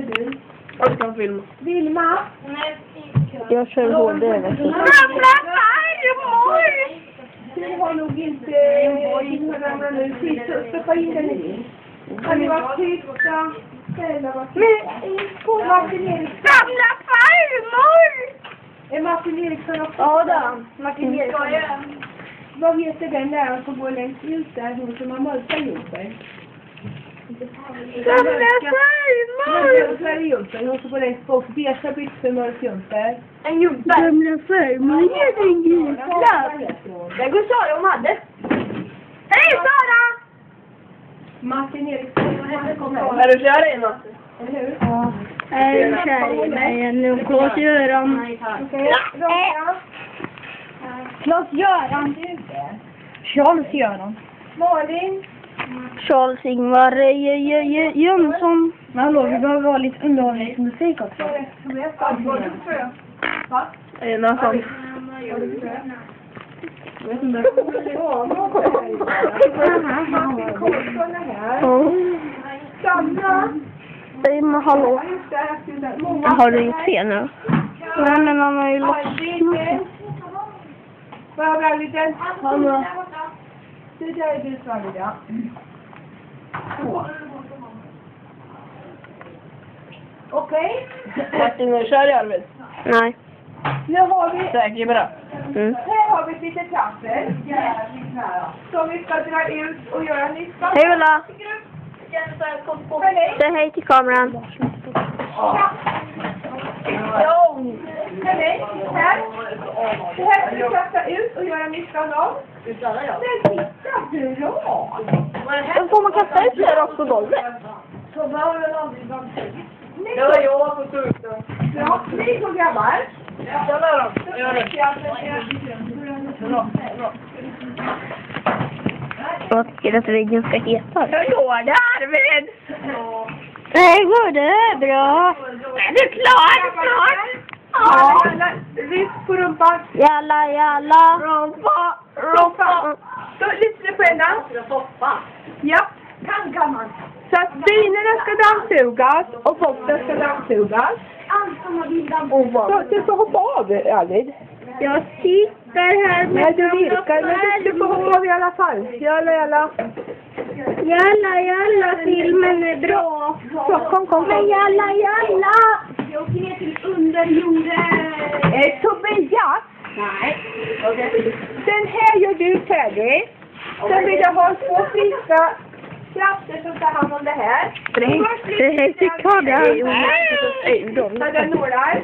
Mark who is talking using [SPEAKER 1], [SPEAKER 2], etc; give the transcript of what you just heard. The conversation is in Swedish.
[SPEAKER 1] du?
[SPEAKER 2] Jag kan filma.
[SPEAKER 1] Vilma?
[SPEAKER 3] Jag kör HD vet du.
[SPEAKER 1] Du har nog inte ramlat nu. Stoppa in den i din. Kan ni vara tysta? Tysta. Martin Eriksson. Är Martin Eriksson också?
[SPEAKER 3] Ja, då. Martin Eriksson.
[SPEAKER 1] Vad heter den där som går längst ut där? Hon som har mörka jumper. Mörka jumper. Hon går längst. Beiga byxor, mörk jumper.
[SPEAKER 3] En jumper. Gamla farmor hade en
[SPEAKER 1] hon?
[SPEAKER 3] Den går Sara och hade. Hej Sara!
[SPEAKER 1] Martin Eriksson. Han kommer.
[SPEAKER 2] Är du kär i henne?
[SPEAKER 1] Eller hur?
[SPEAKER 3] Ja. Jag är kär i mig igen. Klas-Göran. Klas-Göran. Charles-Göran.
[SPEAKER 1] Malin.
[SPEAKER 3] Charles-Ingvar Jönsson. Men hallå, vi behöver ha lite underhållningsmusik också.
[SPEAKER 2] Ena som...
[SPEAKER 1] Sanna.
[SPEAKER 3] Säg men hallå.
[SPEAKER 1] Just det, här skulle jag- många-
[SPEAKER 3] Har du gjort fel nu? Nej men han har ju lossnat.
[SPEAKER 1] Vad har vi lite?
[SPEAKER 3] Hallå.
[SPEAKER 1] Det där är du som ja. Så. Okej.
[SPEAKER 2] Martin, är du kär i Arvid?
[SPEAKER 3] Nej.
[SPEAKER 1] Nu har vi,
[SPEAKER 2] Säker på det?
[SPEAKER 3] Mm.
[SPEAKER 1] här har vi ett litet papper. Som vi ska dra ut och göra nytta.
[SPEAKER 3] Hej Ulla. Säg hej till kameran.
[SPEAKER 1] Hej. Här. Det här ska vi kasta ut och göra nytta av. Men titta, bra!
[SPEAKER 3] Då får man på golvet.
[SPEAKER 1] Ni
[SPEAKER 2] Det var jag som tog ut den.
[SPEAKER 1] Ja, ni två grabbar.
[SPEAKER 2] Ställa dem. Gör det.
[SPEAKER 3] Vad tycker du att videon ska heta?
[SPEAKER 2] Hur går det Arvid?
[SPEAKER 3] Det går det bra.
[SPEAKER 2] Är du klar snart?
[SPEAKER 1] Ja. Ryck på rumpan.
[SPEAKER 3] Jalla jalla.
[SPEAKER 2] Rumpa,
[SPEAKER 1] Rumpa. Så lyssna på en dans. Ja. Så att binerna ska dammsugas och botten ska dammsugas. Så du får hoppa av, Arvid.
[SPEAKER 3] Jag sitter här med
[SPEAKER 1] Nej, du virkar, men du, du får hoppa av i alla fall. Jalla, jalla.
[SPEAKER 3] Jalla jalla, filmen är bra.
[SPEAKER 1] Så, kom, kom,
[SPEAKER 3] Men
[SPEAKER 1] kom.
[SPEAKER 3] jalla jalla. Jag åker ner till underjorden.
[SPEAKER 1] Eh, Tobias,
[SPEAKER 3] Nej.
[SPEAKER 1] den här gör du färdig. Sen vill jag ha två friska krafter som tar hand om det här.
[SPEAKER 3] Det är till kameran.
[SPEAKER 1] Ta den nålar.